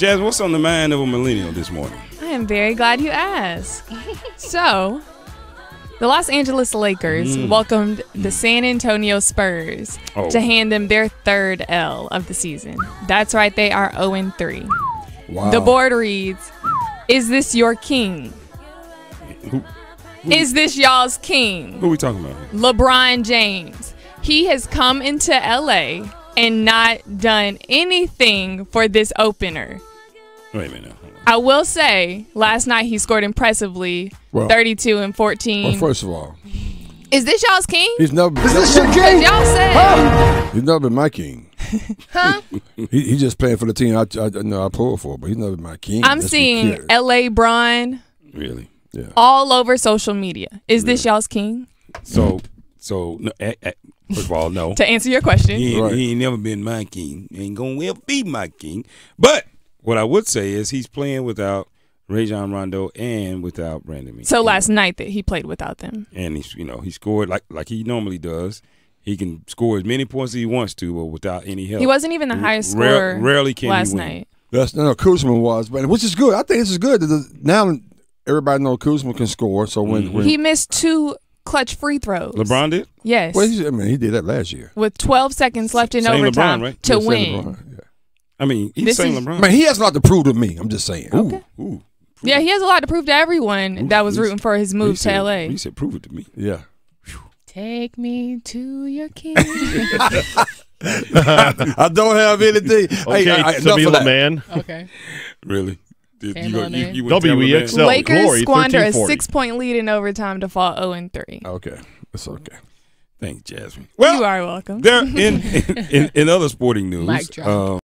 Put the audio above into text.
Jazz, what's on the mind of a millennial this morning? I am very glad you asked. so, the Los Angeles Lakers Mm. welcomed the San Antonio Spurs Oh. to hand them their third L of the season. That's right, they are 0 3. Wow. The board reads Is this your king? Who, Is this y'all's king? who are we talking about? LeBron James. He has come into LA and not done anything for this opener. Wait a minute. now. Hold on. I will say, last night he scored impressively, Well- 32 and 14. Well, first of all, Is this y'all's king? he's never been, king y'all said, he's never been my king. huh? He, he's just playing for the team I, I, no, I pulled for, but he's never been my king. I'm Let's seeing. LA Bron Really? Yeah. all over social media. Is this y'all's king? So, so no, eh, eh, first of all, no. To answer your question, He ain't, Right. he ain't never been my king. Ain't gonna ever be my king. But what I would say is he's playing without Rajon Rondo and without Brandon. Ingram. so last night that he played without them. and he's you know he scored like like he normally does. He can score as many points as he wants to, but without any help. He wasn't even the highest Rare- scorer rarely can he last win. night. That's no, no Kuzma was, but which is good. I think this is good. Now everybody knows Kuzma can score. So when, Mhm. when He missed two clutch free throws. LeBron did. Yes. well, he's- I mean, he did that last year. with 12 seconds left in Same overtime LeBron, right? to Yeah, win. LeBron, yeah. I mean, he's This saying is- LeBron. I mean, he has a lot to prove to me. I'm just saying. ooh, ooh. Yeah, he has a lot to prove to everyone Ooh, that was rooting for his He move to LA. He said, "Prove it to me." Yeah. Take me to your king. I don't have anything. Okay, hey, I, I, enough Sabila of man. Okay. Really? Did Shame go- on him. wouldn't tell WEXL. Lakers glory, squander a six point lead in overtime to fall 0 and 3. Okay, that's okay. Thanks, Jasmyn. Well, you are welcome. there in, in in other sporting news. Mic drop. uh,